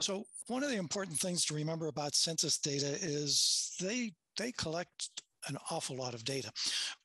So one of the important things to remember about census data is they they collect an awful lot of data.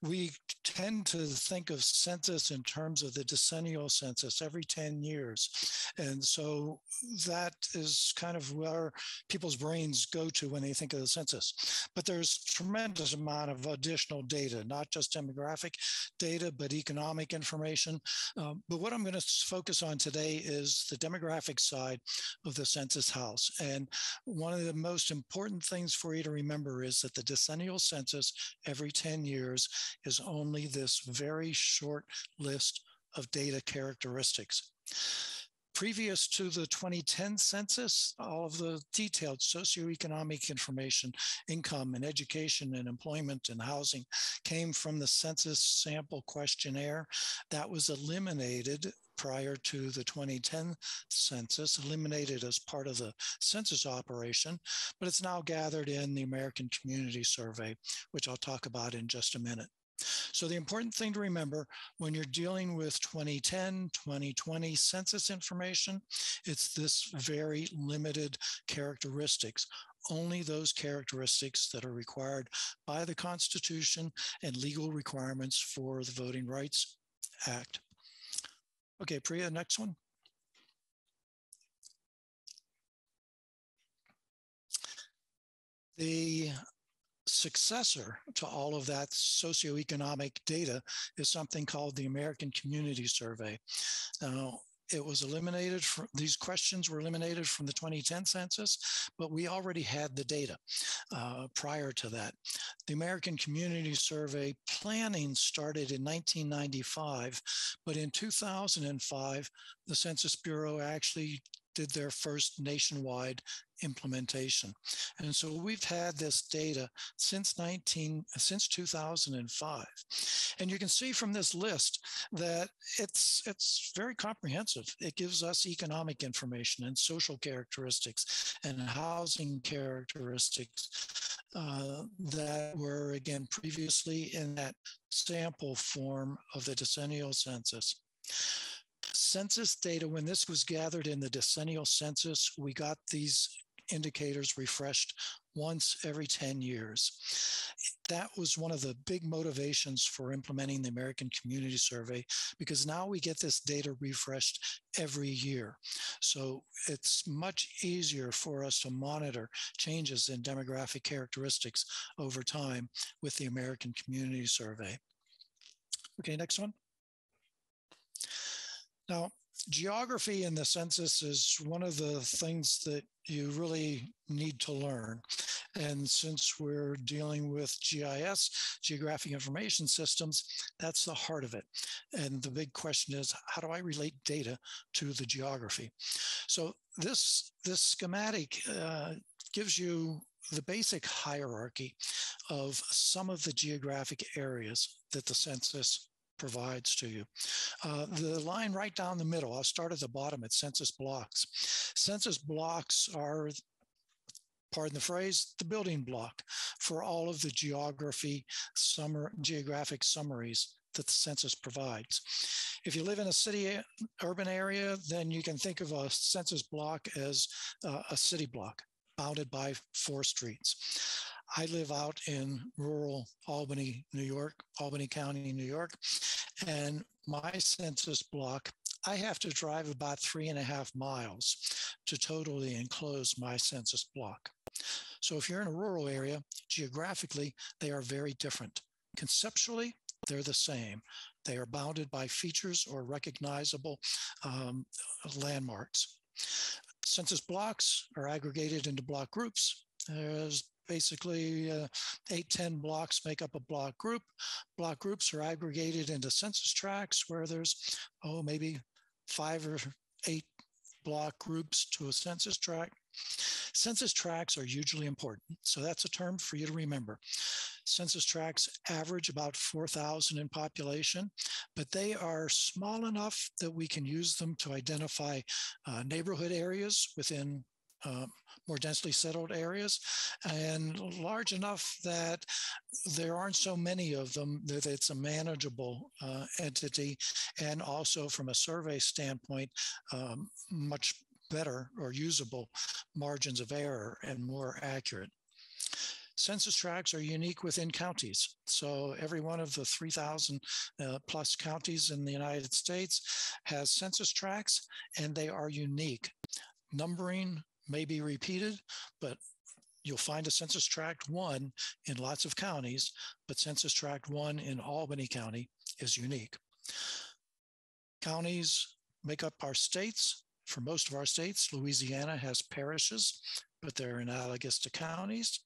We tend to think of census in terms of the decennial census every 10 years. And so that is kind of where people's brains go to when they think of the census. But there's tremendous amount of additional data, not just demographic data, but economic information. Um, but what I'm going to focus on today is the demographic side of the census house. And one of the most important things for you to remember is that the decennial census every 10 years is only this very short list of data characteristics. Previous to the 2010 census, all of the detailed socioeconomic information, income and education and employment and housing came from the census sample questionnaire. That was eliminated prior to the 2010 census, eliminated as part of the census operation, but it's now gathered in the American Community Survey, which I'll talk about in just a minute. So the important thing to remember when you're dealing with 2010, 2020 census information, it's this very limited characteristics only those characteristics that are required by the Constitution and legal requirements for the Voting Rights Act. Okay, Priya, next one. The successor to all of that socioeconomic data is something called the American Community Survey. Now, it was eliminated from these questions were eliminated from the 2010 census, but we already had the data uh, prior to that. The American Community Survey planning started in 1995, but in 2005, the Census Bureau actually did their first nationwide implementation. And so we've had this data since 19 since 2005. And you can see from this list that it's it's very comprehensive. It gives us economic information and social characteristics and housing characteristics uh, that were again previously in that sample form of the decennial census census data, when this was gathered in the decennial census, we got these indicators refreshed once every 10 years. That was one of the big motivations for implementing the American Community Survey because now we get this data refreshed every year. So it's much easier for us to monitor changes in demographic characteristics over time with the American Community Survey. Okay, next one. Now, geography in the census is one of the things that you really need to learn. And since we're dealing with GIS, Geographic Information Systems, that's the heart of it. And the big question is, how do I relate data to the geography? So this, this schematic uh, gives you the basic hierarchy of some of the geographic areas that the census provides to you. Uh, the line right down the middle, I'll start at the bottom at census blocks. Census blocks are pardon the phrase, the building block for all of the geography summer, geographic summaries that the census provides. If you live in a city urban area, then you can think of a census block as uh, a city block bounded by four streets. I live out in rural Albany, New York, Albany County, New York, and my census block, I have to drive about three and a half miles to totally enclose my census block. So if you're in a rural area, geographically, they are very different. Conceptually, they're the same. They are bounded by features or recognizable um, landmarks. Census blocks are aggregated into block groups. There's basically uh, eight, 10 blocks make up a block group. Block groups are aggregated into census tracts where there's, oh, maybe five or eight block groups to a census tract. Census tracts are hugely important. So that's a term for you to remember. Census tracts average about 4,000 in population, but they are small enough that we can use them to identify uh, neighborhood areas within um, more densely settled areas and large enough that there aren't so many of them that it's a manageable uh, entity and also from a survey standpoint um, much better or usable margins of error and more accurate. Census tracts are unique within counties. So every one of the 3,000 uh, plus counties in the United States has census tracts and they are unique. Numbering may be repeated, but you'll find a census tract one in lots of counties, but census tract one in Albany County is unique. Counties make up our states. For most of our states, Louisiana has parishes but they're analogous to counties.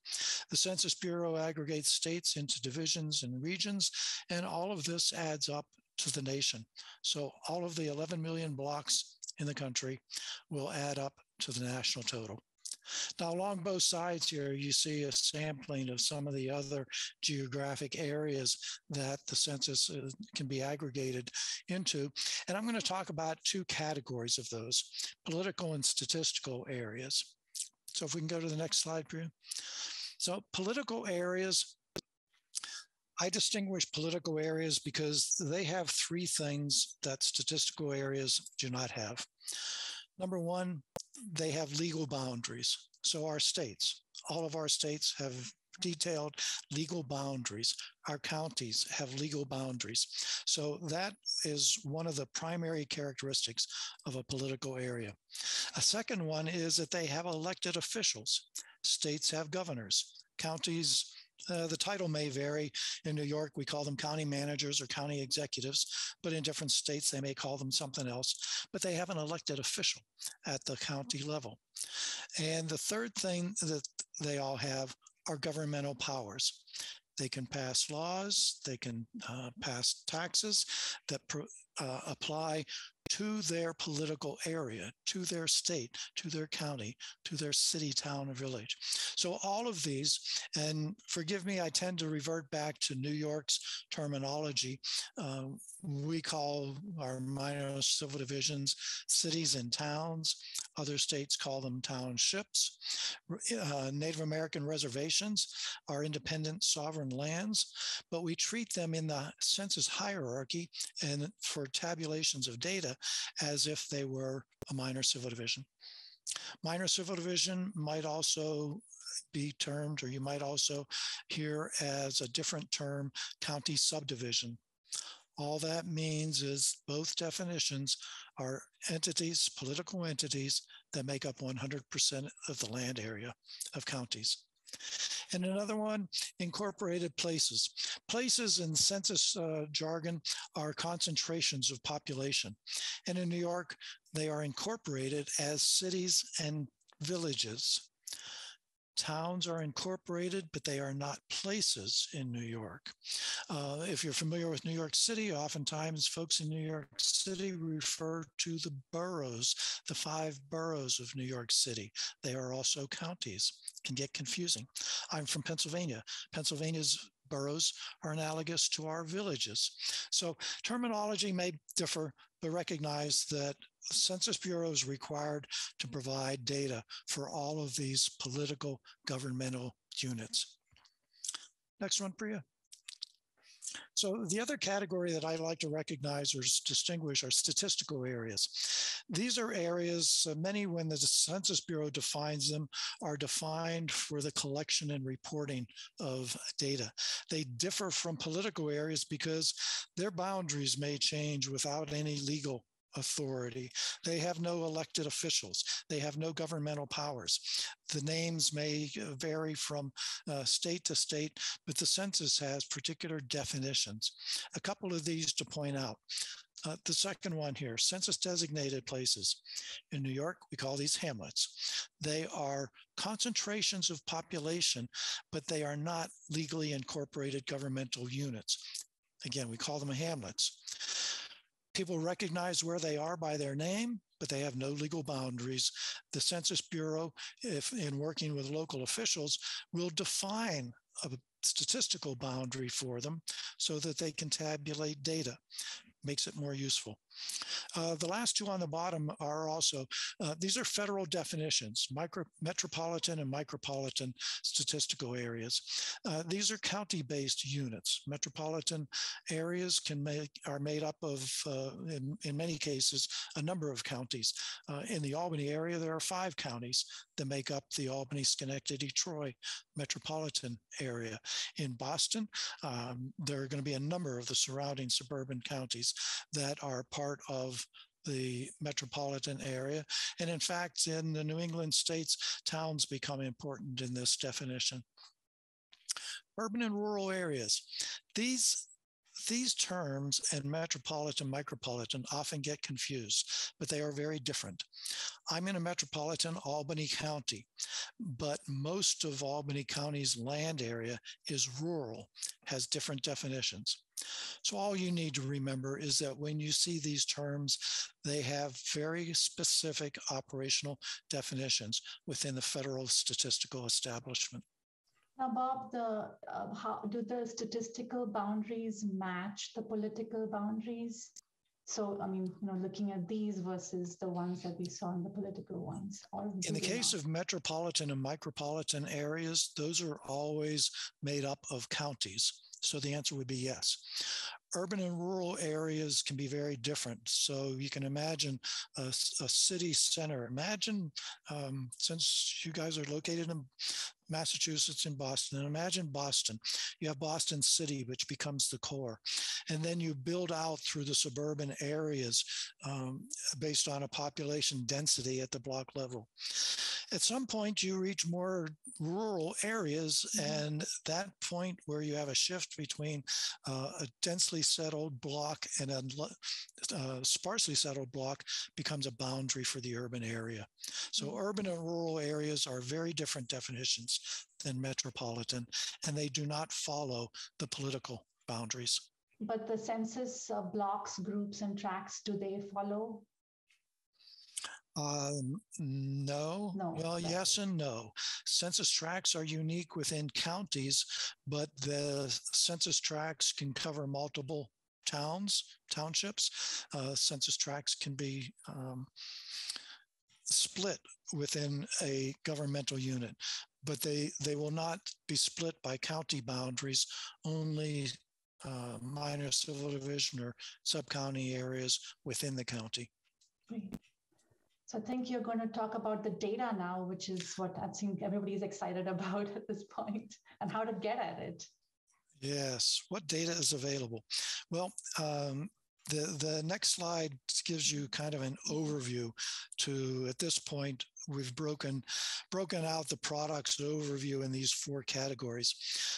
The Census Bureau aggregates states into divisions and regions, and all of this adds up to the nation. So all of the 11 million blocks in the country will add up to the national total. Now, along both sides here, you see a sampling of some of the other geographic areas that the census uh, can be aggregated into. And I'm going to talk about two categories of those political and statistical areas. So if we can go to the next slide, Priya. So political areas, I distinguish political areas because they have three things that statistical areas do not have. Number one, they have legal boundaries. So our states, all of our states have detailed legal boundaries. Our counties have legal boundaries. So that is one of the primary characteristics of a political area. A second one is that they have elected officials. States have governors. Counties uh, the title may vary. In New York, we call them county managers or county executives, but in different states, they may call them something else. But they have an elected official at the county level. And the third thing that they all have are governmental powers. They can pass laws, they can uh, pass taxes that uh, apply to their political area, to their state, to their county, to their city, town, or village. So all of these, and forgive me, I tend to revert back to New York's terminology. Uh, we call our minor civil divisions cities and towns. Other states call them townships. Uh, Native American reservations are independent sovereign lands, but we treat them in the census hierarchy and for tabulations of data as if they were a minor civil division. Minor civil division might also be termed, or you might also hear as a different term, county subdivision. All that means is both definitions are entities, political entities that make up 100% of the land area of counties. And another one, incorporated places. Places in census uh, jargon are concentrations of population. And in New York, they are incorporated as cities and villages. Towns are incorporated, but they are not places in New York. Uh, if you're familiar with New York City, oftentimes folks in New York City refer to the boroughs, the five boroughs of New York City. They are also counties. Can get confusing. I'm from Pennsylvania. Pennsylvania's boroughs are analogous to our villages. So terminology may differ, but recognize that Census Bureau is required to provide data for all of these political governmental units. Next one, Priya. So the other category that I like to recognize or distinguish are statistical areas. These are areas, uh, many when the Census Bureau defines them, are defined for the collection and reporting of data. They differ from political areas because their boundaries may change without any legal authority. They have no elected officials. They have no governmental powers. The names may uh, vary from uh, state to state, but the census has particular definitions. A couple of these to point out. Uh, the second one here, census designated places. In New York, we call these hamlets. They are concentrations of population, but they are not legally incorporated governmental units. Again, we call them hamlets. People recognize where they are by their name, but they have no legal boundaries. The Census Bureau, if in working with local officials, will define a statistical boundary for them so that they can tabulate data makes it more useful. Uh, the last two on the bottom are also, uh, these are federal definitions, micro, metropolitan and micropolitan statistical areas. Uh, these are county-based units. Metropolitan areas can make, are made up of, uh, in, in many cases, a number of counties. Uh, in the Albany area, there are five counties that make up the Albany, Schenectady, Troy metropolitan area. In Boston, um, there are going to be a number of the surrounding suburban counties that are part of the metropolitan area. And in fact, in the New England states, towns become important in this definition. Urban and rural areas. These these terms and metropolitan, micropolitan often get confused, but they are very different. I'm in a metropolitan Albany County, but most of Albany County's land area is rural, has different definitions. So all you need to remember is that when you see these terms, they have very specific operational definitions within the federal statistical establishment. Now, Bob, the uh, how do the statistical boundaries match the political boundaries? So, I mean, you know, looking at these versus the ones that we saw in the political ones. in the case not? of metropolitan and micropolitan areas, those are always made up of counties. So the answer would be yes. Urban and rural areas can be very different. So you can imagine a, a city center. Imagine, um, since you guys are located in Massachusetts in Boston. And imagine Boston. You have Boston City, which becomes the core. And then you build out through the suburban areas um, based on a population density at the block level. At some point, you reach more rural areas, mm-hmm. and that point where you have a shift between uh, a densely settled block and a uh, sparsely settled block becomes a boundary for the urban area. So, mm-hmm. urban and rural areas are very different definitions than metropolitan, and they do not follow the political boundaries. But the census uh, blocks, groups, and tracts, do they follow um, no. no. Well, no. yes and no. Census tracts are unique within counties, but the census tracts can cover multiple towns, townships. Uh, census tracts can be um, split within a governmental unit, but they, they will not be split by county boundaries, only uh, minor civil division or sub-county areas within the county. So I think you're going to talk about the data now, which is what I think everybody's excited about at this point and how to get at it. Yes. What data is available? Well, um, the, the next slide gives you kind of an overview to, at this point, we've broken broken out the products overview in these four categories.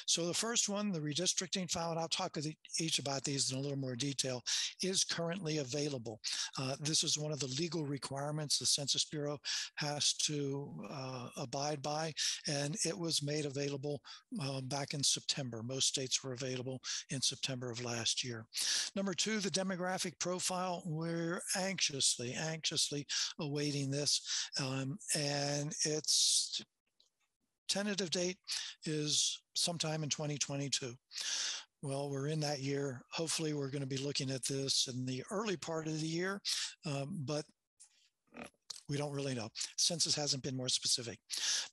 So the first one, the redistricting file, and I'll talk each about these in a little more detail, is currently available. Uh, this is one of the legal requirements the Census Bureau has to uh, abide by, and it was made available uh, back in September. Most states were available in September of last year. Number two, the demographic profile. We're anxiously, anxiously awaiting this. Um, and its tentative date is sometime in 2022. Well, we're in that year. Hopefully, we're going to be looking at this in the early part of the year, um, but we don't really know. Census hasn't been more specific.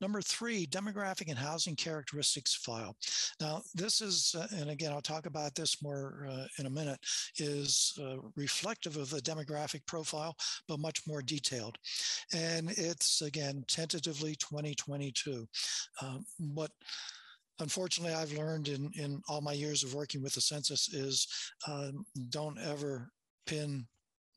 Number three, demographic and housing characteristics file. Now, this is, uh, and again, I'll talk about this more uh, in a minute, is uh, reflective of the demographic profile, but much more detailed. And it's, again, tentatively 2022. Um, what unfortunately I've learned in, in all my years of working with the census is um, don't ever pin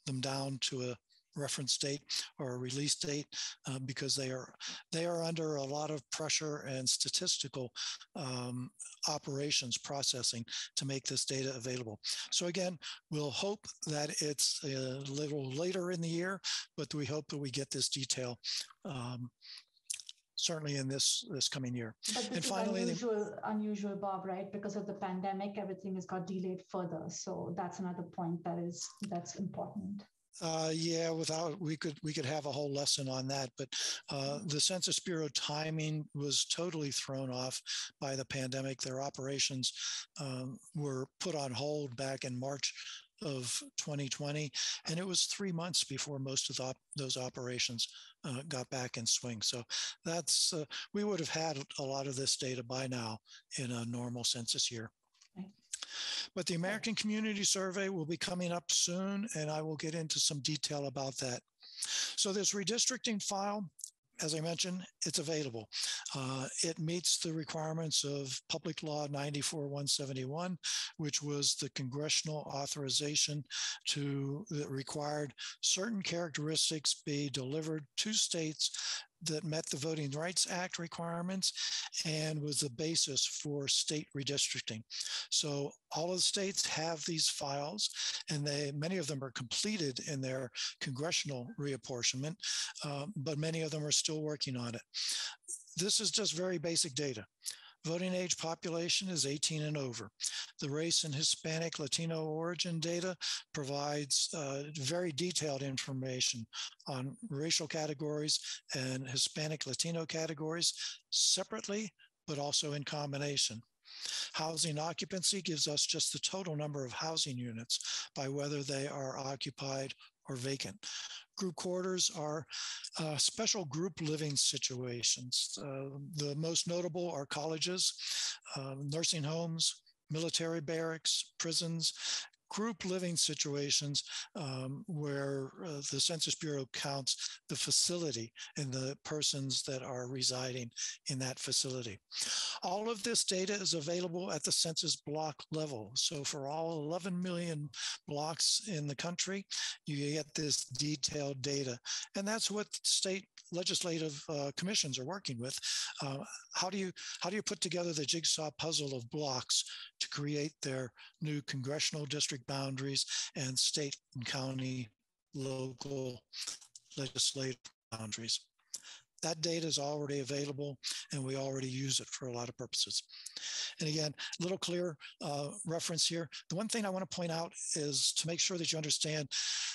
them down to a reference date or a release date uh, because they are they are under a lot of pressure and statistical um, operations processing to make this data available. So again, we'll hope that it's a little later in the year, but we hope that we get this detail um, certainly in this this coming year. But this and finally, unusual, the, unusual, Bob, right? Because of the pandemic, everything has got delayed further. So that's another point that is that's important. Uh, yeah, without we could we could have a whole lesson on that, but uh, the Census Bureau timing was totally thrown off by the pandemic. Their operations um, were put on hold back in March of 2020, and it was three months before most of the, those operations uh, got back in swing. So that's uh, we would have had a lot of this data by now in a normal census year. But the American Community Survey will be coming up soon, and I will get into some detail about that. So this redistricting file as I mentioned, it's available. Uh, it meets the requirements of Public Law 94-171, which was the congressional authorization to that required certain characteristics be delivered to states that met the Voting Rights Act requirements and was the basis for state redistricting. So all of the states have these files, and they many of them are completed in their congressional reapportionment, uh, but many of them are still working on it. This is just very basic data. Voting age population is 18 and over. The race and Hispanic Latino origin data provides uh, very detailed information on racial categories and Hispanic Latino categories separately, but also in combination. Housing occupancy gives us just the total number of housing units by whether they are occupied or vacant. Group quarters are uh, special group living situations. Uh, the most notable are colleges, uh, nursing homes, military barracks, prisons, group living situations um, where uh, the Census Bureau counts the facility and the persons that are residing in that facility. All of this data is available at the census block level. So for all 11 million blocks in the country, you get this detailed data. And that's what state legislative uh, commissions are working with. Uh, how do you how do you put together the jigsaw puzzle of blocks to create their new congressional district boundaries and state and county local legislative boundaries. That data is already available and we already use it for a lot of purposes. And again, a little clear uh, reference here. The one thing I want to point out is to make sure that you understand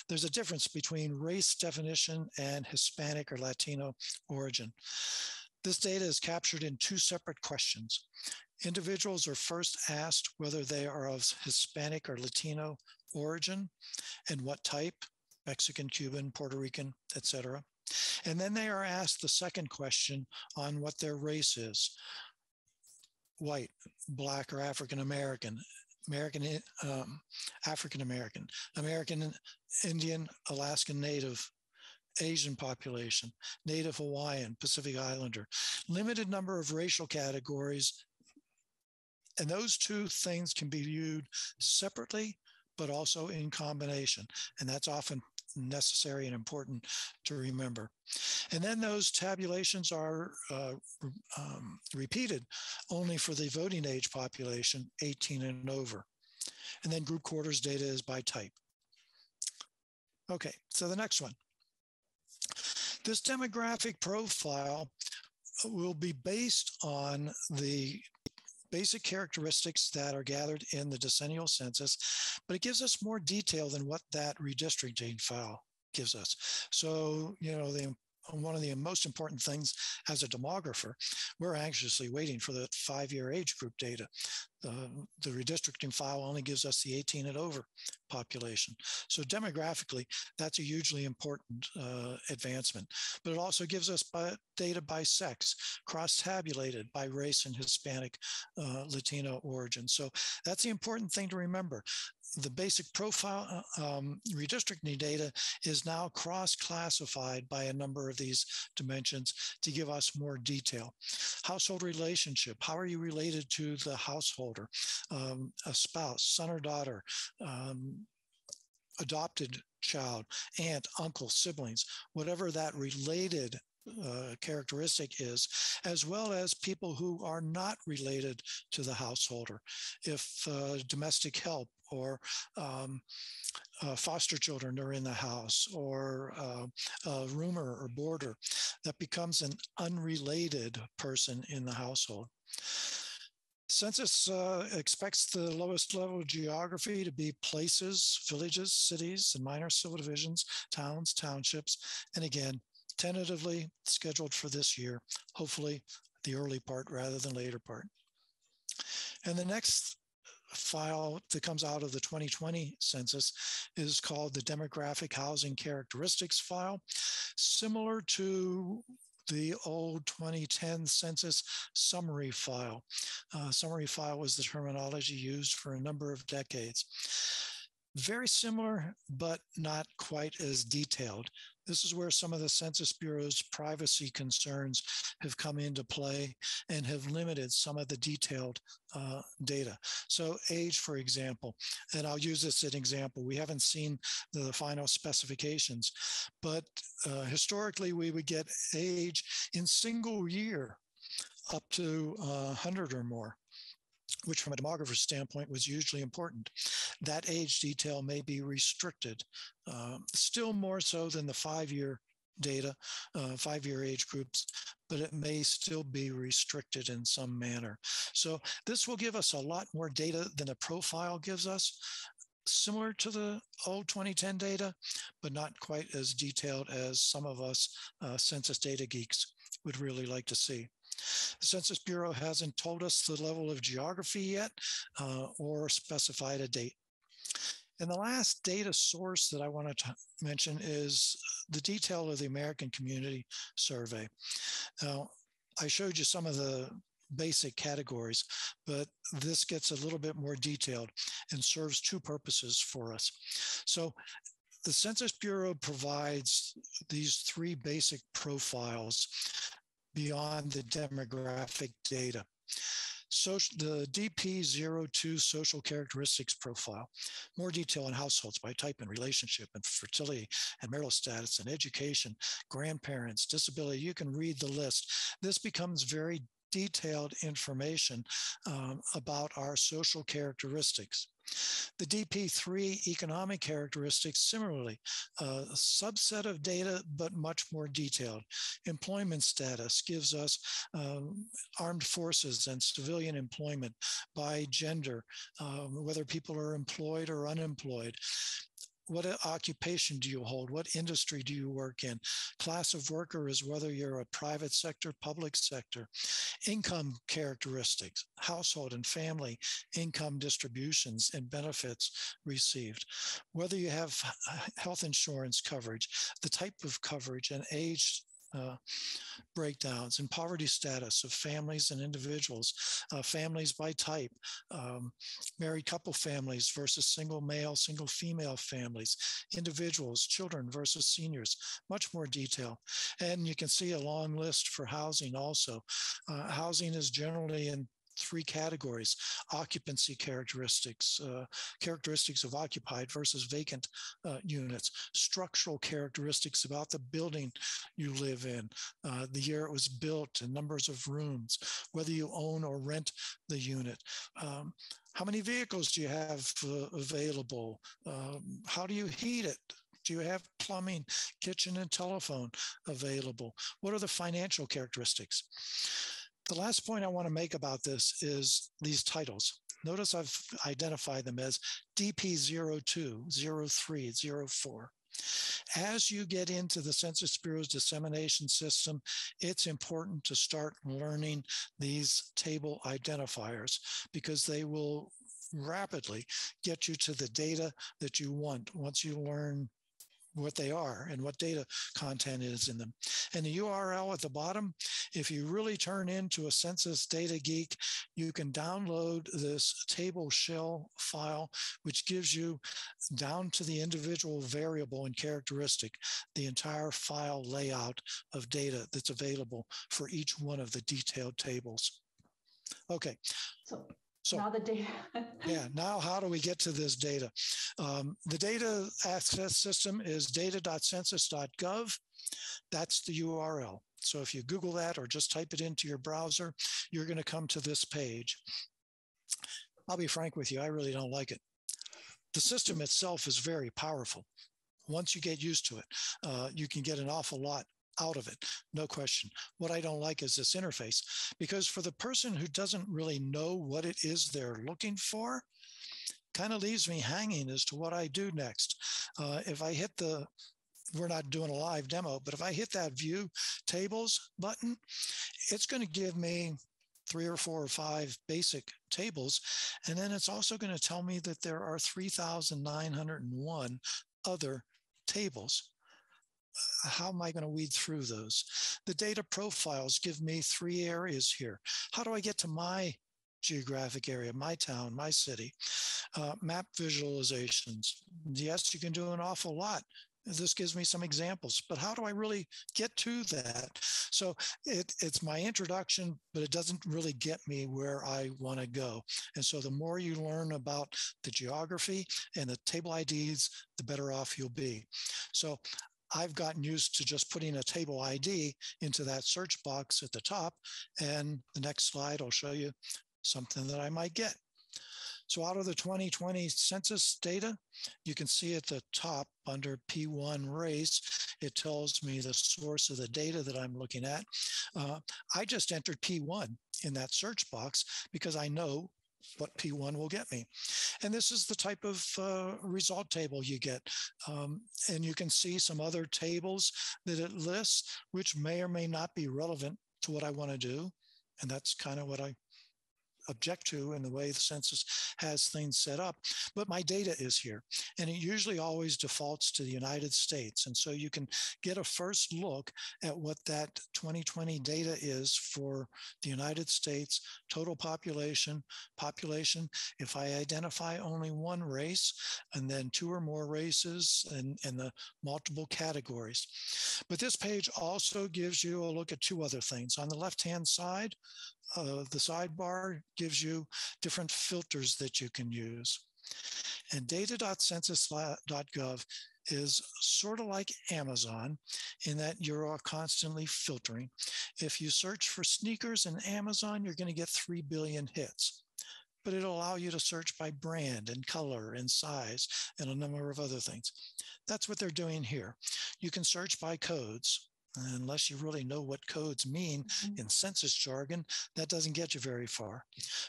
there's a difference between race definition and Hispanic or Latino origin. This data is captured in two separate questions. Individuals are first asked whether they are of Hispanic or Latino origin and what type, Mexican, Cuban, Puerto Rican, etc. And then they are asked the second question on what their race is white, black, or African American, American, um, African American, American Indian, Alaskan Native, Asian population, Native Hawaiian, Pacific Islander, limited number of racial categories and those two things can be viewed separately, but also in combination. And that's often necessary and important to remember. And then those tabulations are uh, um, repeated only for the voting age population, 18 and over. And then group quarters data is by type. Okay, so the next one. This demographic profile will be based on the basic characteristics that are gathered in the decennial census, but it gives us more detail than what that redistricting file gives us. So, you know, the um, one of the most important things as a demographer, we're anxiously waiting for the five year age group data. The, the redistricting file only gives us the 18 and over population. So demographically, that's a hugely important uh, advancement. But it also gives us by, data by sex, cross-tabulated by race and Hispanic uh, Latino origin. So that's the important thing to remember the basic profile uh, um, redistricting data is now cross-classified by a number of these dimensions to give us more detail. Household relationship, how are you related to the um, a spouse, son or daughter, um, adopted child, aunt, uncle, siblings, whatever that related uh, characteristic is, as well as people who are not related to the householder. If uh, domestic help or um, uh, foster children are in the house or uh, a roomer or boarder, that becomes an unrelated person in the household. Census uh, expects the lowest level of geography to be places, villages, cities, and minor civil divisions, towns, townships, and again, tentatively scheduled for this year, hopefully the early part rather than later part. And the next file that comes out of the 2020 census is called the demographic housing characteristics file, similar to the old 2010 census summary file. Uh, summary file was the terminology used for a number of decades. Very similar, but not quite as detailed. This is where some of the Census Bureau's privacy concerns have come into play and have limited some of the detailed uh, data. So age, for example, and I'll use this as an example. We haven't seen the final specifications, but uh, historically we would get age in single year up to uh, 100 or more which from a demographer's standpoint was hugely important. That age detail may be restricted, uh, still more so than the five year data, uh, five year age groups, but it may still be restricted in some manner. So this will give us a lot more data than a profile gives us. Similar to the old 2010 data, but not quite as detailed as some of us uh, census data geeks would really like to see. The Census Bureau hasn't told us the level of geography yet uh, or specified a date. And the last data source that I want to mention is the detail of the American Community Survey. Now, I showed you some of the basic categories, but this gets a little bit more detailed and serves two purposes for us. So the Census Bureau provides these three basic profiles beyond the demographic data. Social, the DP02 social characteristics profile, more detail on households by type and relationship and fertility and marital status and education, grandparents, disability. You can read the list. This becomes very detailed information um, about our social characteristics. The DP3 economic characteristics, similarly, a subset of data, but much more detailed. Employment status gives us um, armed forces and civilian employment by gender, um, whether people are employed or unemployed what occupation do you hold? What industry do you work in? Class of worker is whether you're a private sector, public sector. Income characteristics, household and family income distributions and benefits received. Whether you have uh, health insurance coverage, the type of coverage and age uh, breakdowns and poverty status of families and individuals, uh, families by type, um, married couple families versus single male, single female families, individuals, children versus seniors, much more detail. And you can see a long list for housing also. Uh, housing is generally in three categories occupancy characteristics, uh, characteristics of occupied versus vacant uh, units, structural characteristics about the building you live in, uh, the year it was built, and numbers of rooms, whether you own or rent the unit. Um, how many vehicles do you have uh, available? Um, how do you heat it? Do you have plumbing, kitchen, and telephone available? What are the financial characteristics? The last point I want to make about this is these titles. Notice I've identified them as DP02, 03, 04. As you get into the Census Bureau's dissemination system, it's important to start learning these table identifiers because they will rapidly get you to the data that you want once you learn what they are and what data content is in them. And the URL at the bottom, if you really turn into a census data geek, you can download this table shell file, which gives you down to the individual variable and characteristic, the entire file layout of data that's available for each one of the detailed tables. Okay. So so now the data. yeah. Now, how do we get to this data? Um, the data access system is data.census.gov. That's the URL. So if you Google that or just type it into your browser, you're going to come to this page. I'll be frank with you, I really don't like it. The system itself is very powerful. Once you get used to it, uh, you can get an awful lot out of it, no question. What I don't like is this interface because for the person who doesn't really know what it is they're looking for, kind of leaves me hanging as to what I do next. Uh, if I hit the we're not doing a live demo, but if I hit that view tables button, it's going to give me three or four or five basic tables. And then it's also going to tell me that there are 3,901 other tables. How am I going to weed through those? The data profiles give me three areas here. How do I get to my geographic area, my town, my city? Uh, map visualizations. Yes, you can do an awful lot this gives me some examples but how do i really get to that so it, it's my introduction but it doesn't really get me where i want to go and so the more you learn about the geography and the table ids the better off you'll be so I've gotten used to just putting a table ID into that search box at the top. And the next slide will show you something that I might get. So out of the 2020 census data, you can see at the top under P1 race, it tells me the source of the data that I'm looking at. Uh, I just entered P1 in that search box because I know what P1 will get me. And this is the type of uh, result table you get. Um, and you can see some other tables that it lists, which may or may not be relevant to what I want to do. And that's kind of what I object to in the way the census has things set up. But my data is here, and it usually always defaults to the United States. And so you can get a first look at what that 2020 data is for the United States total population, population. If I identify only one race and then two or more races and, and the multiple categories. But this page also gives you a look at two other things. On the left hand side, uh, the sidebar gives you different filters that you can use. And data.census.gov is sort of like Amazon in that you're constantly filtering. If you search for sneakers in Amazon, you're going to get 3 billion hits. But it'll allow you to search by brand and color and size and a number of other things. That's what they're doing here. You can search by codes unless you really know what codes mean mm-hmm. in census jargon, that doesn't get you very far.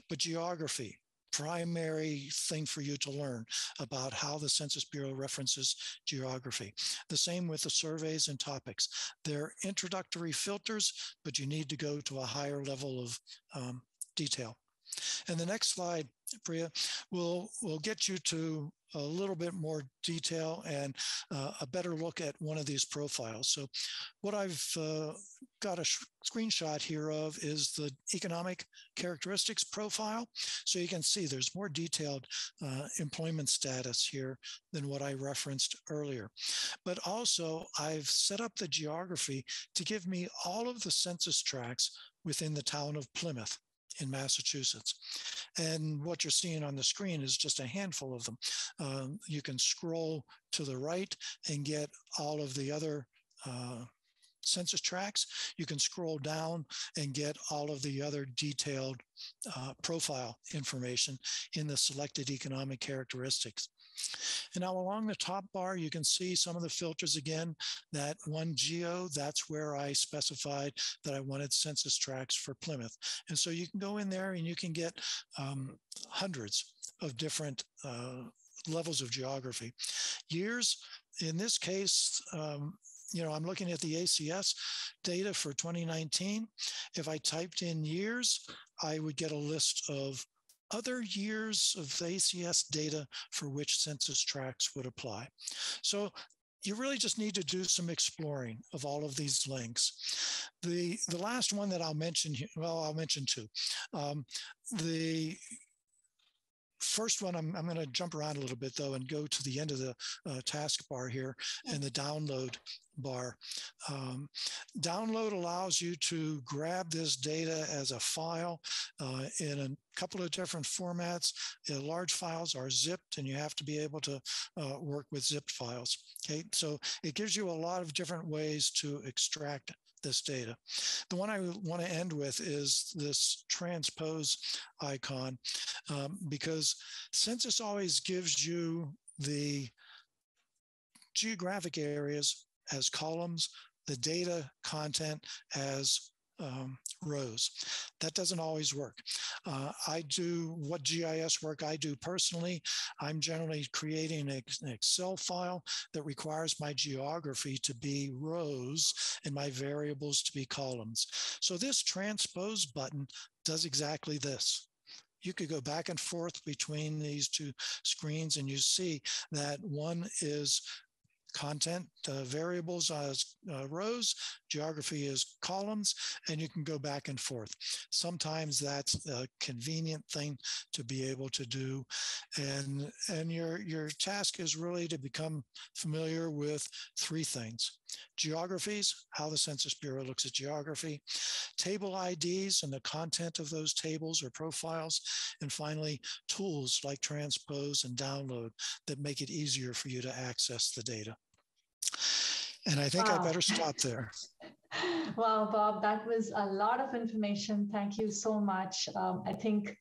But geography, primary thing for you to learn about how the Census Bureau references geography. The same with the surveys and topics. They're introductory filters, but you need to go to a higher level of um, detail. And the next slide, Priya, will will get you to a little bit more detail and uh, a better look at one of these profiles. So what I've uh, got a sh- screenshot here of is the economic characteristics profile. So you can see there's more detailed uh, employment status here than what I referenced earlier. But also I've set up the geography to give me all of the census tracts within the town of Plymouth in Massachusetts. And what you're seeing on the screen is just a handful of them. Um, you can scroll to the right and get all of the other uh, census tracts. You can scroll down and get all of the other detailed uh, profile information in the selected economic characteristics. And now along the top bar, you can see some of the filters again. That one geo, that's where I specified that I wanted census tracts for Plymouth. And so you can go in there and you can get um, hundreds of different uh, levels of geography. Years, in this case, um, you know, I'm looking at the ACS data for 2019. If I typed in years, I would get a list of other years of ACS data for which census tracts would apply. So you really just need to do some exploring of all of these links. The, the last one that I'll mention, well, I'll mention two. Um, the first one, I'm, I'm going to jump around a little bit though and go to the end of the uh, taskbar here and the download bar. Um, download allows you to grab this data as a file uh, in a couple of different formats. Uh, large files are zipped and you have to be able to uh, work with zipped files. Okay, so it gives you a lot of different ways to extract this data. The one I want to end with is this transpose icon um, because census always gives you the geographic areas as columns, the data content as um, rows. That doesn't always work. Uh, I do what GIS work I do personally. I'm generally creating an Excel file that requires my geography to be rows and my variables to be columns. So this transpose button does exactly this you could go back and forth between these two screens and you see that one is content uh, variables as uh, rows, geography is columns, and you can go back and forth. Sometimes that's a convenient thing to be able to do. And, and your, your task is really to become familiar with three things. Geographies, how the Census Bureau looks at geography, table IDs and the content of those tables or profiles, and finally, tools like transpose and download that make it easier for you to access the data. And I think wow. I better stop there. well, Bob, that was a lot of information. Thank you so much. Um, I think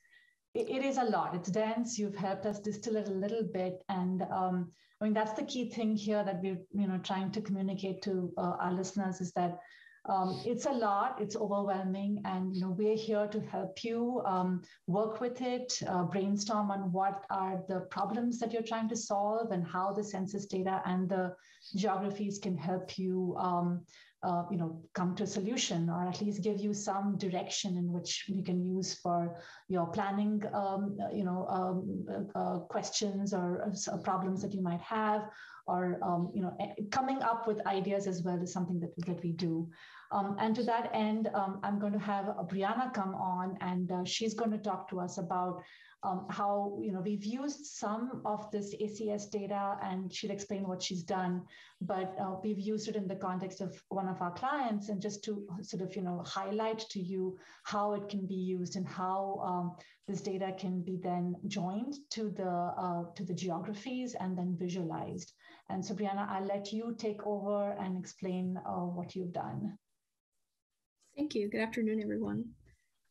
it, it is a lot. It's dense. You've helped us distill it a little bit. And um, I mean, that's the key thing here that we're you know trying to communicate to uh, our listeners is that um, it's a lot. It's overwhelming. And you know we're here to help you um, work with it uh, brainstorm on what are the problems that you're trying to solve and how the census data and the geographies can help you um, uh, you know come to a solution or at least give you some direction in which you can use for your planning um, you know um, uh, uh questions or uh, problems that you might have or um, you know coming up with ideas as well is something that, that we do um, and to that end, um, I'm going to have Brianna come on, and uh, she's going to talk to us about um, how you know we've used some of this ACS data, and she'll explain what she's done. But uh, we've used it in the context of one of our clients, and just to sort of you know highlight to you how it can be used and how um, this data can be then joined to the uh, to the geographies and then visualized. And so, Brianna, I'll let you take over and explain uh, what you've done. Thank you. Good afternoon, everyone.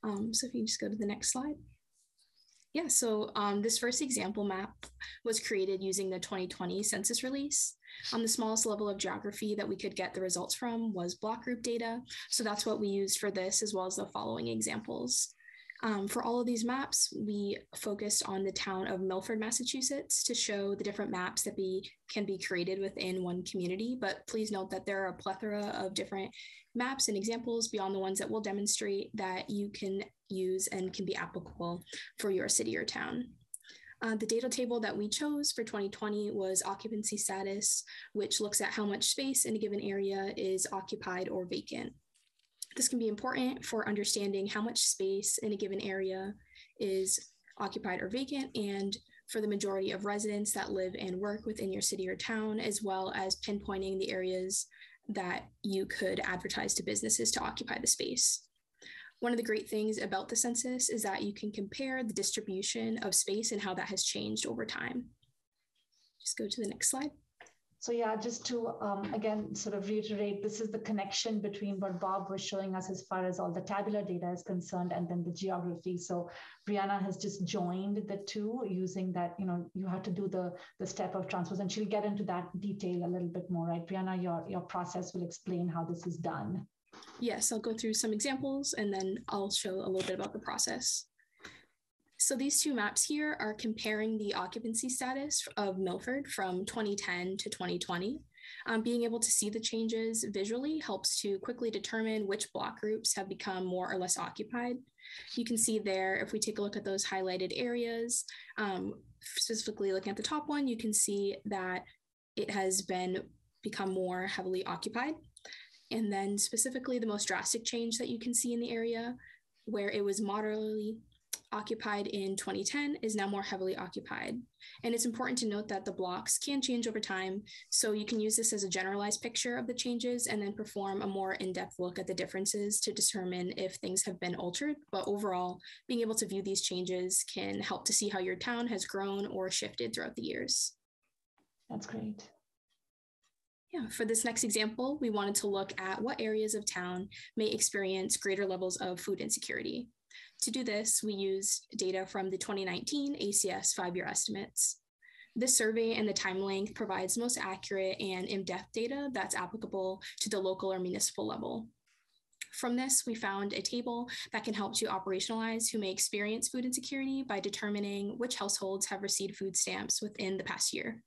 Um, so if you just go to the next slide. Yeah, so um, this first example map was created using the 2020 census release. Um, the smallest level of geography that we could get the results from was block group data. So that's what we used for this as well as the following examples. Um, for all of these maps, we focused on the town of Milford, Massachusetts to show the different maps that be, can be created within one community. But please note that there are a plethora of different maps and examples beyond the ones that we'll demonstrate that you can use and can be applicable for your city or town. Uh, the data table that we chose for 2020 was occupancy status, which looks at how much space in a given area is occupied or vacant. This can be important for understanding how much space in a given area is occupied or vacant and for the majority of residents that live and work within your city or town, as well as pinpointing the areas that you could advertise to businesses to occupy the space. One of the great things about the census is that you can compare the distribution of space and how that has changed over time. Just go to the next slide. So yeah, just to um, again sort of reiterate, this is the connection between what Bob was showing us as far as all the tabular data is concerned, and then the geography. So Brianna has just joined the two using that. You know, you have to do the the step of transpose, and she'll get into that detail a little bit more, right? Brianna, your your process will explain how this is done. Yes, I'll go through some examples, and then I'll show a little bit about the process. So these two maps here are comparing the occupancy status of Milford from 2010 to 2020. Um, being able to see the changes visually helps to quickly determine which block groups have become more or less occupied. You can see there, if we take a look at those highlighted areas, um, specifically looking at the top one, you can see that it has been become more heavily occupied. And then specifically the most drastic change that you can see in the area where it was moderately occupied in 2010 is now more heavily occupied. And it's important to note that the blocks can change over time. So you can use this as a generalized picture of the changes and then perform a more in depth look at the differences to determine if things have been altered. But overall, being able to view these changes can help to see how your town has grown or shifted throughout the years. That's great. Yeah, for this next example, we wanted to look at what areas of town may experience greater levels of food insecurity. To do this, we used data from the 2019 ACS five-year estimates. This survey and the time length provides most accurate and in-depth data that's applicable to the local or municipal level. from this, we found a table that can help to operationalize who may experience food insecurity by determining which households have received food stamps within the past year.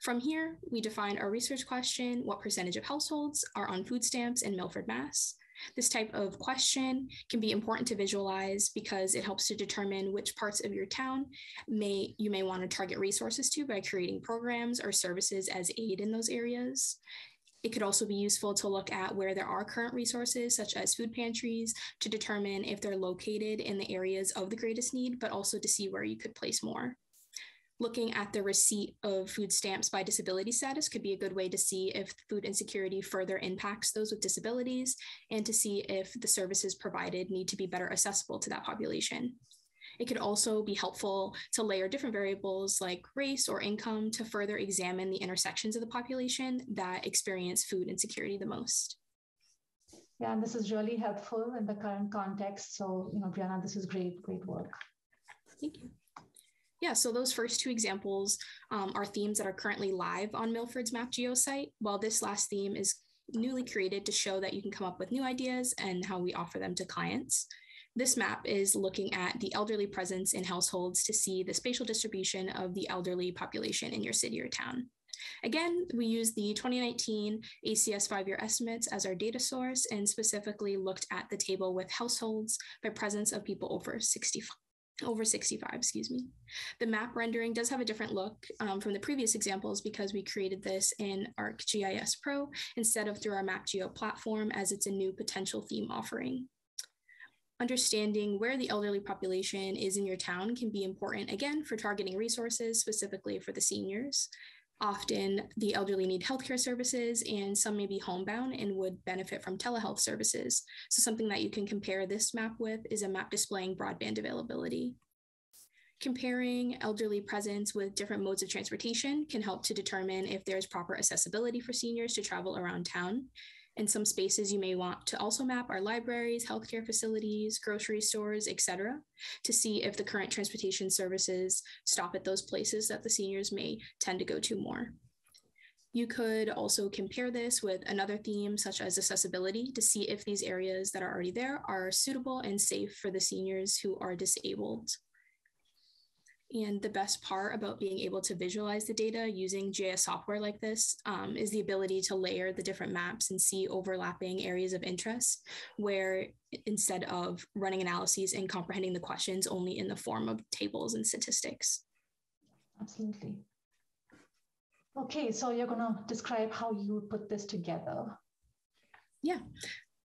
From here, we define our research question what percentage of households are on food stamps in Milford, Mass. This type of question can be important to visualize because it helps to determine which parts of your town may you may want to target resources to by creating programs or services as aid in those areas. It could also be useful to look at where there are current resources, such as food pantries, to determine if they're located in the areas of the greatest need, but also to see where you could place more. Looking at the receipt of food stamps by disability status could be a good way to see if food insecurity further impacts those with disabilities and to see if the services provided need to be better accessible to that population. It could also be helpful to layer different variables like race or income to further examine the intersections of the population that experience food insecurity the most. Yeah, and this is really helpful in the current context. So, you know, Brianna, this is great, great work. Thank you. Yeah, so those first two examples um, are themes that are currently live on Milford's MapGeo site, while this last theme is newly created to show that you can come up with new ideas and how we offer them to clients. This map is looking at the elderly presence in households to see the spatial distribution of the elderly population in your city or town. Again, we use the 2019 ACS five-year estimates as our data source and specifically looked at the table with households by presence of people over 65 over 65, excuse me. The map rendering does have a different look um, from the previous examples because we created this in ArcGIS Pro instead of through our MapGeo platform as it's a new potential theme offering understanding where the elderly population is in your town can be important again for targeting resources specifically for the seniors. Often the elderly need healthcare services and some may be homebound and would benefit from telehealth services. So something that you can compare this map with is a map displaying broadband availability. Comparing elderly presence with different modes of transportation can help to determine if there's proper accessibility for seniors to travel around town. In some spaces you may want to also map our libraries, healthcare facilities, grocery stores, etc., to see if the current transportation services stop at those places that the seniors may tend to go to more. You could also compare this with another theme such as accessibility to see if these areas that are already there are suitable and safe for the seniors who are disabled. And the best part about being able to visualize the data using GIS software like this um, is the ability to layer the different maps and see overlapping areas of interest, where instead of running analyses and comprehending the questions only in the form of tables and statistics. Absolutely. Okay, so you're going to describe how you would put this together. Yeah.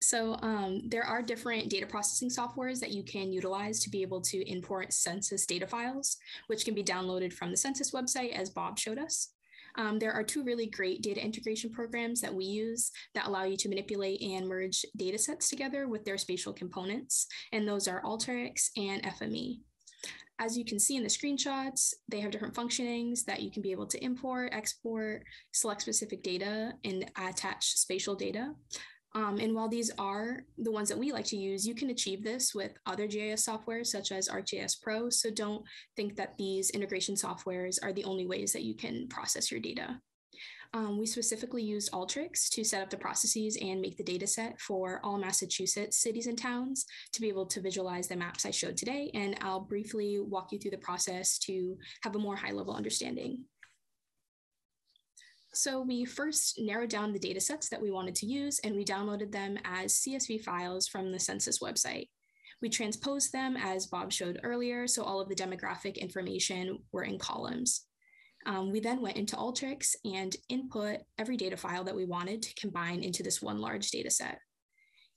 So um, there are different data processing softwares that you can utilize to be able to import census data files, which can be downloaded from the census website as Bob showed us. Um, there are two really great data integration programs that we use that allow you to manipulate and merge data sets together with their spatial components, and those are Alteryx and FME. As you can see in the screenshots, they have different functionings that you can be able to import, export, select specific data, and attach spatial data. Um, and while these are the ones that we like to use, you can achieve this with other GIS software such as ArcGIS Pro. So don't think that these integration softwares are the only ways that you can process your data. Um, we specifically used Alteryx to set up the processes and make the data set for all Massachusetts cities and towns to be able to visualize the maps I showed today. And I'll briefly walk you through the process to have a more high level understanding. So we first narrowed down the data sets that we wanted to use and we downloaded them as CSV files from the census website. We transposed them as Bob showed earlier, so all of the demographic information were in columns. Um, we then went into Alteryx and input every data file that we wanted to combine into this one large data set.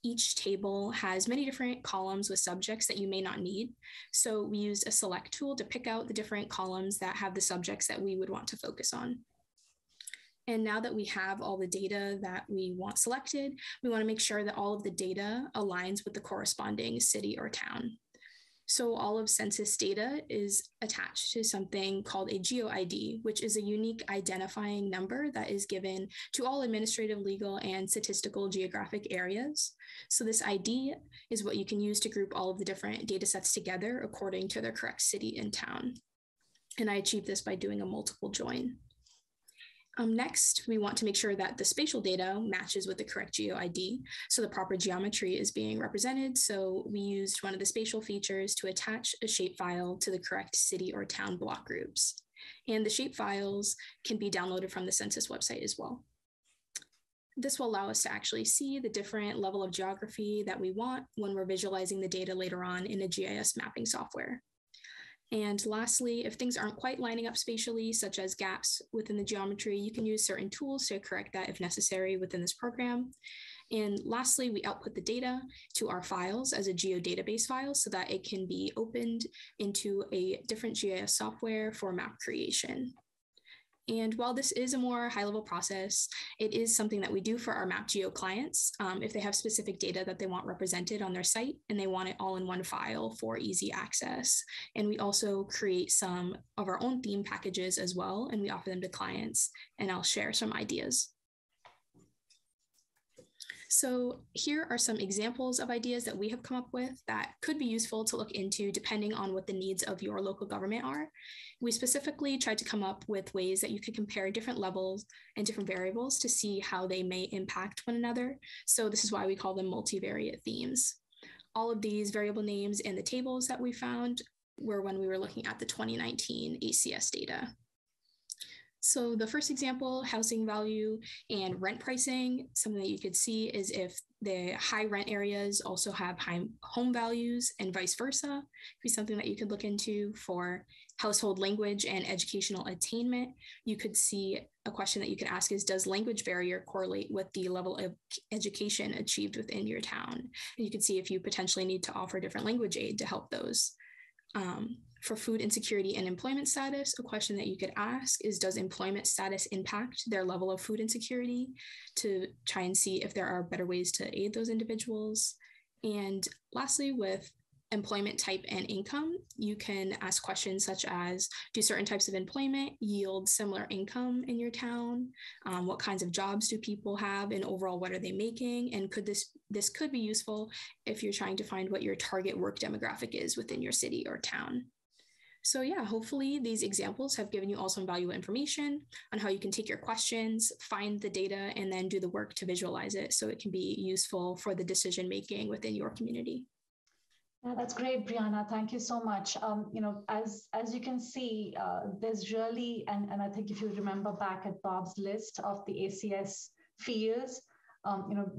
Each table has many different columns with subjects that you may not need. So we used a select tool to pick out the different columns that have the subjects that we would want to focus on. And now that we have all the data that we want selected, we want to make sure that all of the data aligns with the corresponding city or town. So all of census data is attached to something called a GeoID, which is a unique identifying number that is given to all administrative, legal, and statistical geographic areas. So this ID is what you can use to group all of the different data sets together according to their correct city and town. And I achieved this by doing a multiple join. Um, next, we want to make sure that the spatial data matches with the correct GeoID. So the proper geometry is being represented. So we used one of the spatial features to attach a shapefile to the correct city or town block groups. And the shapefiles can be downloaded from the census website as well. This will allow us to actually see the different level of geography that we want when we're visualizing the data later on in a GIS mapping software. And lastly, if things aren't quite lining up spatially, such as gaps within the geometry, you can use certain tools to correct that if necessary within this program. And lastly, we output the data to our files as a geodatabase file so that it can be opened into a different GIS software for map creation. And while this is a more high level process, it is something that we do for our MapGeo clients um, if they have specific data that they want represented on their site and they want it all in one file for easy access. And we also create some of our own theme packages as well, and we offer them to clients. And I'll share some ideas. So here are some examples of ideas that we have come up with that could be useful to look into depending on what the needs of your local government are. We specifically tried to come up with ways that you could compare different levels and different variables to see how they may impact one another. So this is why we call them multivariate themes. All of these variable names in the tables that we found were when we were looking at the 2019 ACS data. So the first example, housing value and rent pricing, something that you could see is if the high rent areas also have high home values and vice versa. Be something that you could look into for household language and educational attainment. You could see a question that you could ask is Does language barrier correlate with the level of education achieved within your town? And you could see if you potentially need to offer different language aid to help those. Um, for food insecurity and employment status, a question that you could ask is Does employment status impact their level of food insecurity to try and see if there are better ways to aid those individuals? And lastly, with employment type and income, you can ask questions such as Do certain types of employment yield similar income in your town? Um, what kinds of jobs do people have? And overall, what are they making? And could this this could be useful if you're trying to find what your target work demographic is within your city or town. So yeah, hopefully these examples have given you all some valuable information on how you can take your questions, find the data, and then do the work to visualize it so it can be useful for the decision making within your community. Yeah, that's great, Brianna. Thank you so much. Um, you know, as as you can see, uh, there's really, and, and I think if you remember back at Bob's list of the ACS fields, um, you know,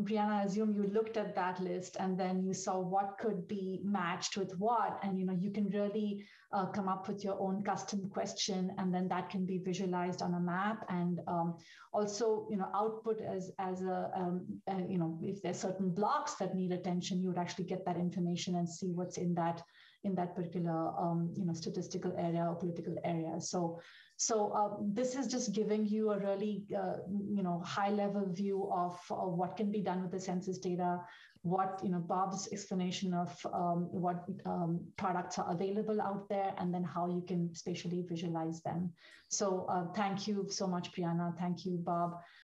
Brianna, I assume you looked at that list and then you saw what could be matched with what, and you know, you can really uh, come up with your own custom question, and then that can be visualized on a map, and um, also, you know, output as as a, um, uh, you know, if there's certain blocks that need attention, you would actually get that information and see what's in that in that particular um, you know statistical area or political area. So so uh, this is just giving you a really, uh, you know, high level view of, of, what can be done with the census data, what, you know, Bob's explanation of um, what um, products are available out there, and then how you can spatially visualize them. So uh, thank you so much, Brianna. Thank you, Bob.